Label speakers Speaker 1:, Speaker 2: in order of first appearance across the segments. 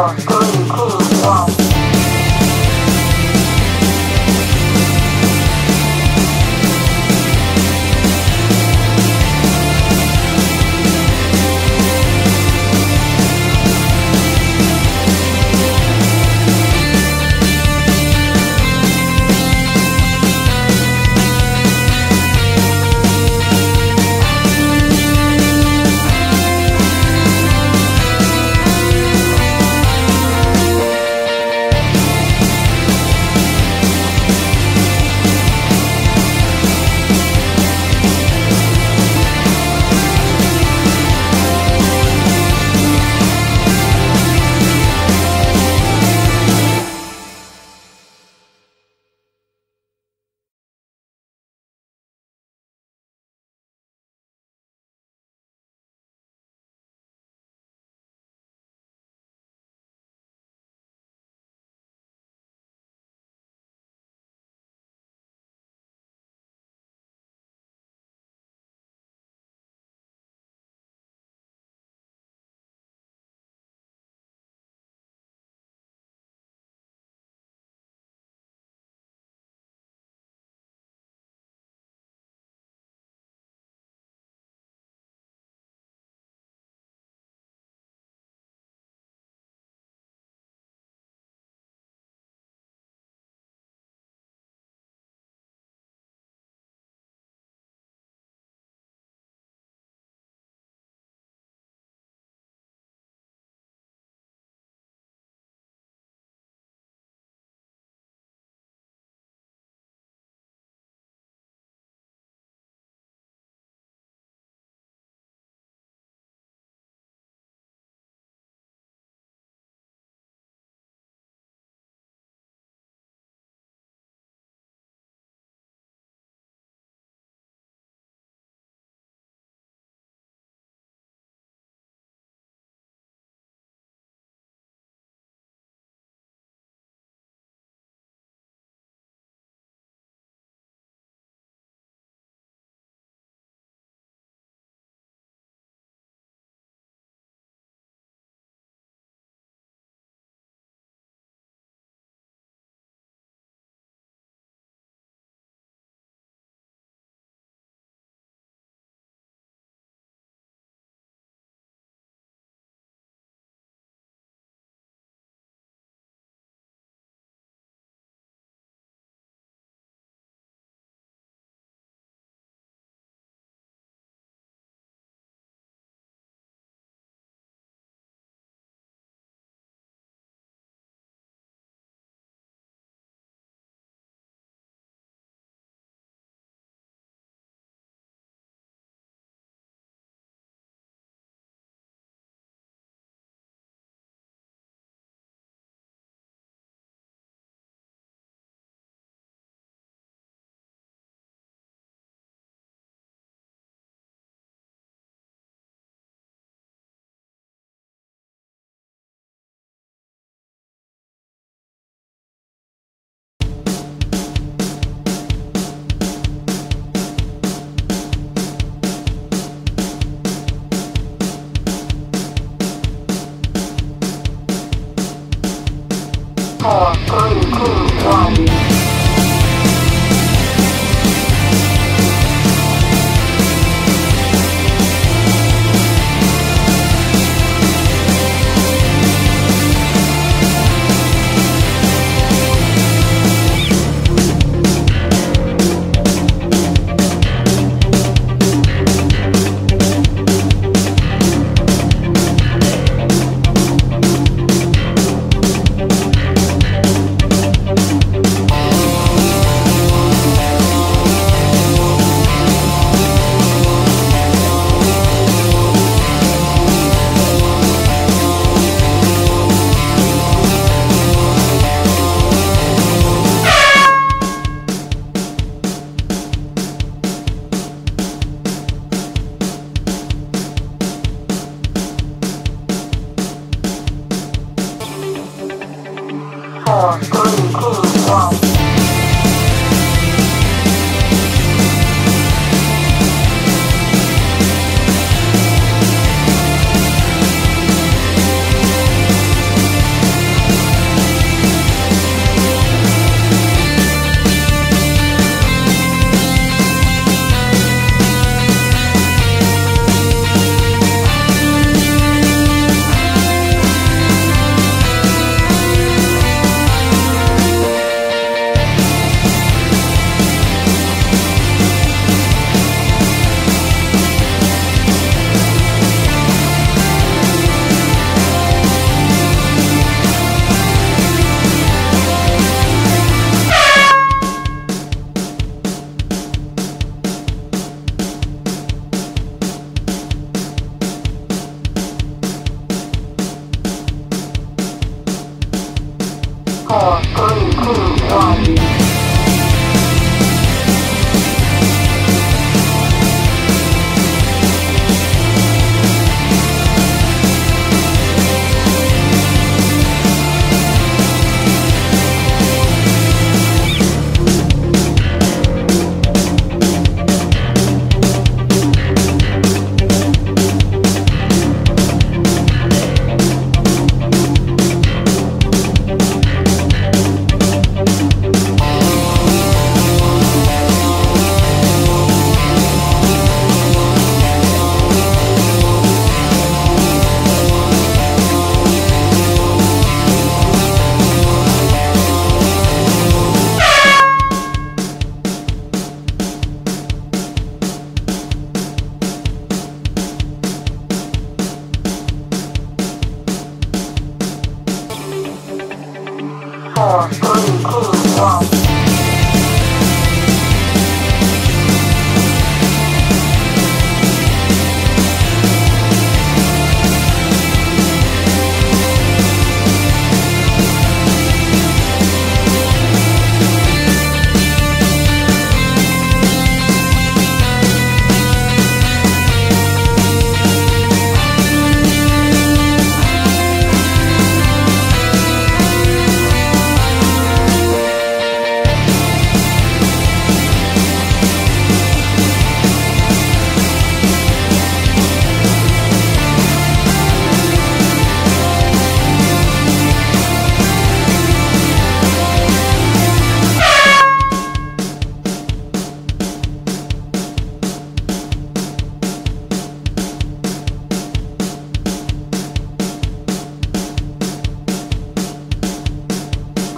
Speaker 1: Four, Four,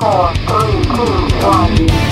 Speaker 1: Four, three, two, one.